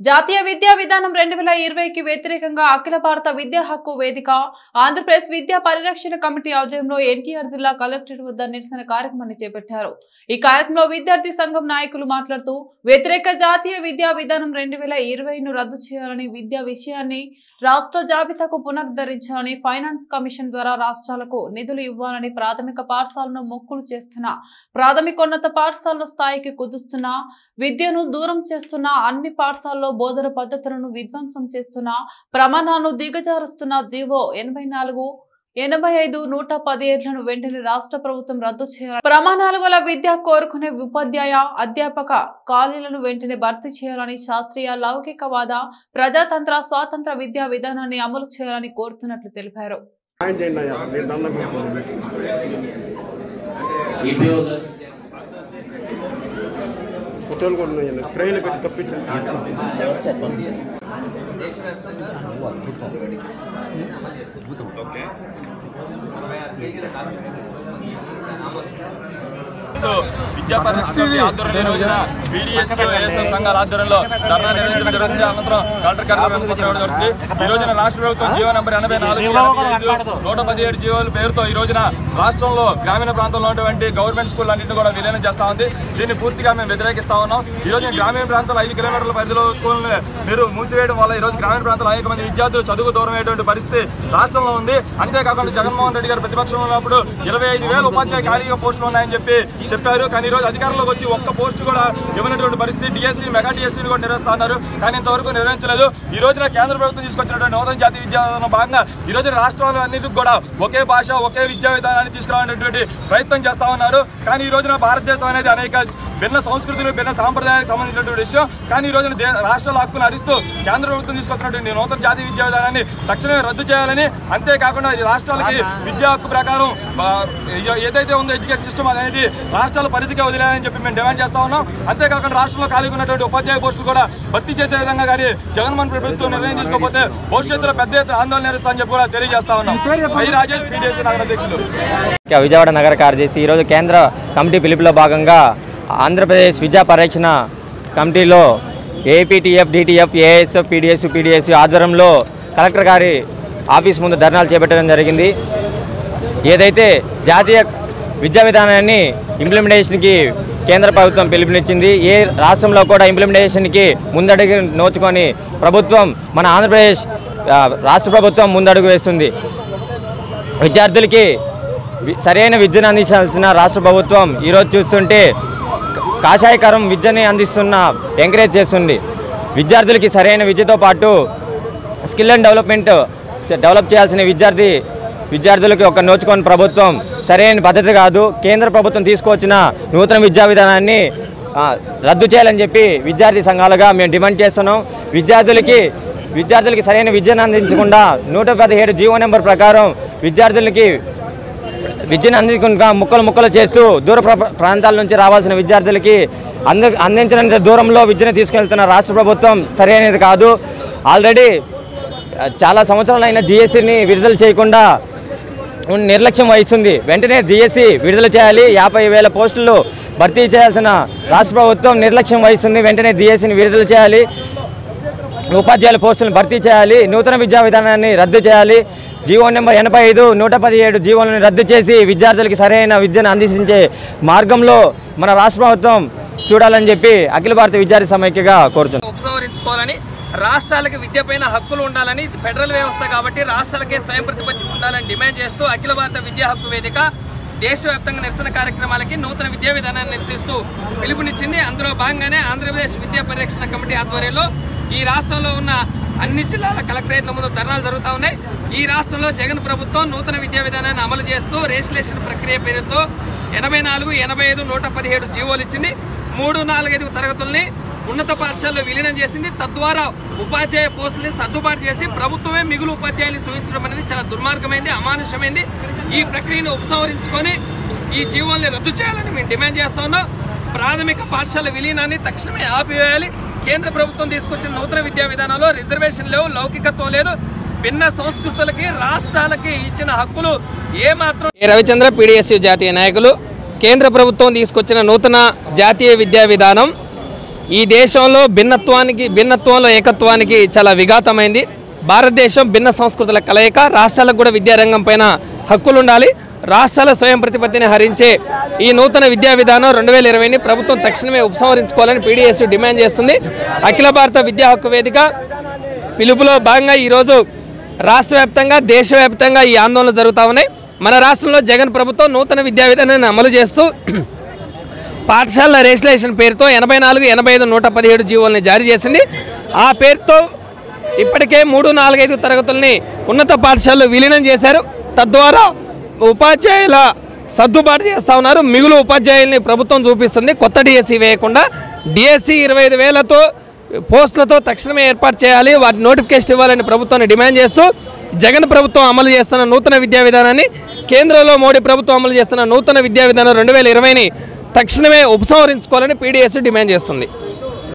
జాతీయ విద్యా విధానం రెండు వేల ఇరవైకి వ్యతిరేకంగా అఖిల భారత విద్యా హక్కు వేదిక ఆంధ్రప్రదేశ్ విద్యా పరిరక్షణ కమిటీ ఆధ్వర్యంలో ఎన్టీఆర్ జిల్లా కలెక్టరేట్ వద్ద నిరసన కార్యక్రమాన్ని చేపట్టారు. ఈ కార్యక్రమంలో విద్యార్థి సంఘం నాయకులు మాట్లాడుతూ వ్యతిరేక జాతీయ విద్యా విధానం రెండు వేల ఇరవైను రద్దు చేయాలని విద్యా విషయాన్ని రాష్ట్ర జాబితాకు పునరుద్ధరించాలని ఫైనాన్స్ కమిషన్ ద్వారా రాష్ట్రాలకు నిధులు ఇవ్వాలని ప్రాథమిక పాఠశాలను మొక్కులు చేస్తున్న ప్రాథమికోన్నత పాఠశాలల స్థాయికి కుదుస్తున్న విద్యను దూరం చేస్తున్న అన్ని పాఠశాలలో బోధన పద్ధతులను విధ్వంసం చేస్తున్న ప్రమాణాలను దిగజారుస్తున్న జీవో ఎనభై నాలుగు ఎనభై ఐదు నూట పదిహేడులను వెంటనే రాష్ట్ర ప్రభుత్వం రద్దు చేయాలి. ప్రమాణాలు గల విద్య కోరుకునే ఉపాధ్యాయ అధ్యాపక ఖాళీలను వెంటనే భర్తీ చేయాలని శాస్త్రీయ లౌకికవాద ప్రజాతంత్ర స్వాతంత్ర విద్యా విధానాన్ని అమలు చేయాలని కోరుతున్నట్లు తెలిపారు. ఫోటోలు కూడా ఉన్నాయి ట్రైన్లు పెట్టి తప్పించండి ఎవరు చేస్తూ ఆధ్వర్యంలో రోజున బీడీఎస్ సంఘాల ఆధ్వర్యంలో ధర్నా నిర్వహించడం జరుగుతుంది అనంతరం కలెక్టర్ జరుగుతుంది ఈ రోజున రాష్ట్ర ప్రభుత్వం జీవో నంబర్ ఎనభై నాలుగు నూట పదిహేడు జీవోల పేరుతో ఈ రోజున రాష్ట్రంలో గ్రామీణ ప్రాంతంలో ఉన్నటువంటి గవర్నమెంట్ స్కూల్ అన్నింటినీ కూడా విలీనం చేస్తా ఉంది. దీన్ని పూర్తిగా మేము వ్యతిరేకిస్తా ఉన్నాం. ఈ రోజు గ్రామీణ ప్రాంతాల ఐదు కిలోమీటర్ల పరిధిలో స్కూల్ మీరు మూసివేయడం వల్ల ఈ రోజు గ్రామీణ ప్రాంతాల అనేక మంది విద్యార్థులు చదువు దూరం అయ్యేటువంటి పరిస్థితి రాష్ట్రంలో ఉంది. అంతేకాకుండా జగన్మోహన్ రెడ్డి గారు ప్రతిపక్షంలో ఉన్నప్పుడు ఇరవై ఐదు వేల ఉపాధ్యాయ ఖాళీగా పోస్టులు ఉన్నాయని చెప్పి చెప్పారు. కానీ ఈ రోజు అధికారంలోకి వచ్చి ఒక్క పోస్ట్ కూడా ఇవ్వనటువంటి పరిస్థితి. డిఎస్సీ మెగా డిఎస్సీని కూడా నిర్వహిస్తున్నారు కానీ ఇంతవరకు నిర్వహించలేదు ఈ రోజున కేంద్ర ప్రభుత్వం తీసుకొచ్చినటువంటి నూతన జాతీయ విద్యావిధానంలో భాగంగా ఈ రోజు రాష్ట్రాలు అన్నిటికి కూడా ఒకే భాష ఒకే విద్యా విధానాన్ని తీసుకురావాలనేటువంటి ప్రయత్నం చేస్తా ఉన్నారు. కానీ ఈ రోజున భారతదేశం అనేది అనేక భిన్న సంస్కృతులు భిన్న సాంప్రదాయాలకు సంబంధించినటువంటి విషయం. కానీ ఈ రోజున రాష్ట్రాల హక్కును హరిస్తూ కేంద్ర ప్రభుత్వం తీసుకొచ్చినటువంటి నూతన జాతీయ విద్యా విధానాన్ని తక్షణమే రద్దు చేయాలని అంతేకాకుండా ఈ రాష్ట్రాలకి విద్యా హక్కు ప్రకారం ఏదైతే ఉందో ఎడ్యుకేషన్ సిస్టమ్ అనేది రాష్ట్రాల పరిధికే వదిలేయాలని చెప్పి మేము డిమాండ్ చేస్తా ఉన్నాం. అంతేకాకుండా రాష్ట్రంలో ఖాళీగా ఉన్నటువంటి ఉపాధ్యాయ పోస్టులు కూడా భర్తీ చేసే విధంగా కానీ జగన్మోహన్ ప్రభుత్వం నిర్ణయం తీసుకోకపోతే భవిష్యత్తులో పెద్ద ఎత్తున ఆందోళన నిర్వహిస్తామని చెప్పి కూడా తెలియజేస్తా ఉన్నాం. ఐ రాజేష్ పీడీఎస్ నగర అధ్యక్షులు. ఇక విజయవాడ నగర కార్యదర్శి. ఈరోజు కేంద్ర కమిటీ పిలుపులో భాగంగా ఆంధ్రప్రదేశ్ విద్యా పరిరక్షణ కమిటీలో APTF DTF ASF PDS PDS ఆధ్వర్యంలో కలెక్టర్ గారి ఆఫీస్ ముందు ధర్నాలు చేపట్టడం జరిగింది. ఏదైతే జాతీయ విద్యా విధానాన్ని ఇంప్లిమెంటేషన్కి కేంద్ర ప్రభుత్వం పిలుపునిచ్చింది ఏ రాష్ట్రంలో కూడా ఇంప్లిమెంటేషన్కి ముందడుగు నోచుకొని ప్రభుత్వం మన ఆంధ్రప్రదేశ్ రాష్ట్ర ప్రభుత్వం ముందడుగు వేస్తుంది. విద్యార్థులకి సరైన విద్యను అందించాల్సిన రాష్ట్ర ప్రభుత్వం ఈరోజు చూస్తుంటే కాషాయకరం విద్యని అందిస్తున్న ఎంకరేజ్ చేస్తుంది. విద్యార్థులకి సరైన విద్యతో పాటు స్కిల్ అండ్ డెవలప్మెంట్ డెవలప్ చేయాల్సిన విద్యార్థి విద్యార్థులకి ఒక నోచుకొని ప్రభుత్వం సరైన పద్ధతి కాదు. కేంద్ర ప్రభుత్వం తీసుకొచ్చిన నూతన విద్యా విధానాన్ని రద్దు చేయాలని చెప్పి విద్యార్థి సంఘాలుగా మేము డిమాండ్ చేస్తున్నాం. విద్యార్థులకి విద్యార్థులకి సరైన విద్యను అందించకుండా నూట పదిహేడు జీవో నెంబర్ ప్రకారం విద్యార్థులకి విద్యను అందించకుండా ముక్కలు ముక్కలు చేస్తూ దూర ప్ర- ప్రాంతాల నుంచి రావాల్సిన విద్యార్థులకి అంద అందించినంత దూరంలో విద్యను తీసుకెళ్తున్న రాష్ట్ర ప్రభుత్వం సరైనది కాదు. ఆల్రెడీ చాలా సంవత్సరాలైన జిఎస్సిని విడుదల చేయకుండా ఉన్- నిర్లక్ష్యం వహిస్తుంది. వెంటనే డిఎస్సి విడుదల చేయాలి. యాభై వేల పోస్టులు భర్తీ చేయాల్సిన రాష్ట్ర ప్రభుత్వం నిర్లక్ష్యం వహిస్తుంది. వెంటనే జిఎస్సిని విడుదల చేయాలి. ఉపాధ్యాయుల పోస్టులను భర్తీ చేయాలి నూతన విద్యా విధానాన్ని రద్దు చేయాలి. జీవో నెంబర్ ఎనభై ఐదు నూట పదిహేడు జీవోలను రద్దు చేసి విద్యార్థులకి సరైన విద్యను అందించే మార్గంలో మన రాష్ట్ర ప్రభుత్వం చూడాలని చెప్పి అఖిల భారత విద్యార్థి సమైక్యగా కోరుతున్నాం. ఉపసంహరించుకోవాలని రాష్ట్రాలకు విద్యపైన హక్కులు ఉండాలని ఫెడరల్ వ్యవస్థ కాబట్టి రాష్ట్రాలకే స్వయం ప్రతిపత్తి ఉండాలని డిమాండ్ చేస్తూ అఖిల భారత విద్యా హక్కు వేదిక దేశవ్యాప్తంగా నిరసన కార్యక్రమాలకి నూతన విద్యా విధానాన్ని నిరసిస్తూ పిలుపునిచ్చింది. అందులో భాగంగానే ఆంధ్రప్రదేశ్ విద్యా పరిరక్షణ కమిటీ ఆధ్వర్యంలో ఈ రాష్ట్రంలో ఉన్న అన్ని జిల్లాల కలెక్టరేట్ల ముందు ధర్నాలు జరుగుతూ ఉన్నాయి. ఈ రాష్ట్రంలో జగన్ ప్రభుత్వం నూతన విద్యా విధానాన్ని అమలు చేస్తూ రిజిస్ట్రేషన్ ప్రక్రియ పేరుతో ఎనభై నాలుగు ఎనభై ఐదు నూట పదిహేడు జీవోలు ఇచ్చింది. మూడు నాలుగైదు తరగతుల్ని ఉన్నత పాఠశాలలో విలీనం చేసింది. తద్వారా ఉపాధ్యాయ పోస్టుల్ని సర్దుబాటు చేసి ప్రభుత్వమే మిగులు ఉపాధ్యాయులు చూపించడం అనేది చాలా దుర్మార్గమైంది అమానుషమైంది. ఈ ప్రక్రియను ఉపసంహరించుకొని ఈ జీవోల్ని రద్దు చేయాలని మేము డిమాండ్ చేస్తా ఉన్నాం. ప్రాథమిక పాఠశాల విలీనాన్ని తక్షణమే ఆపివేయాలి. కేంద్ర ప్రభుత్వం తీసుకొచ్చిన నూతన విద్యా విధానంలో రిజర్వేషన్ లేవు లౌకికత్వం లేదు. భిన్న సంస్కృతులకి రాష్ట్రాలకి ఇచ్చిన హక్కులు ఏమాత్రం రవిచంద్ర పీడిఎస్యు జాతీయ నాయకులు. కేంద్ర ప్రభుత్వం తీసుకొచ్చిన నూతన జాతీయ విద్యా విధానం ఈ దేశంలో భిన్నత్వానికి భిన్నత్వంలో ఏకత్వానికి చాలా విఘాతమైంది. భారతదేశం భిన్న సంస్కృతుల కలయిక రాష్ట్రాలకు కూడా విద్యారంగం పైన హక్కులు ఉండాలి రాష్ట్రాల స్వయం ప్రతిపత్తిని హరించే ఈ నూతన విద్యా విధానం రెండు వేల ఇరవైని ప్రభుత్వం తక్షణమే ఉపసంహరించుకోవాలని పీడీఎస్ డిమాండ్ చేస్తుంది. అఖిల భారత విద్యా హక్కు వేదిక పిలుపులో భాగంగా ఈరోజు రాష్ట్ర వ్యాప్తంగా దేశవ్యాప్తంగా ఈ ఆందోళనలు జరుగుతూ ఉన్నాయి. మన రాష్ట్రంలో జగన్ ప్రభుత్వం నూతన విద్యా విధానాన్ని అమలు చేస్తూ పాఠశాలల రిజిస్ట్రేషన్ పేరుతో ఎనభై నాలుగు ఎనభై ఐదు నూట పదిహేడు జీవోల్ని జారీ చేసింది. ఆ పేరుతో ఇప్పటికే మూడు నాలుగైదు తరగతుల్ని ఉన్నత పాఠశాలలో విలీనం చేశారు. తద్వారా ఉపాధ్యాయుల సర్దుబాటు చేస్తూ ఉన్నారు. మిగులు ఉపాధ్యాయుల్ని ప్రభుత్వం చూపిస్తుంది. కొత్త డిఎస్సి వేయకుండా డిఎస్సి ఇరవై ఐదు వేలతో పోస్టులతో తక్షణమే ఏర్పాటు చేయాలి. వాటి నోటిఫికేషన్ ఇవ్వాలని ప్రభుత్వాన్ని డిమాండ్ చేస్తూ జగన్ ప్రభుత్వం అమలు చేస్తున్న నూతన విద్యా విధానాన్ని కేంద్రంలో మోడీ ప్రభుత్వం అమలు చేస్తున్న నూతన విద్యా విధానం రెండు వేల ఇరవైని తక్షణమే ఉపసంహరించుకోవాలని పీడీఎస్ డిమాండ్ చేస్తుంది.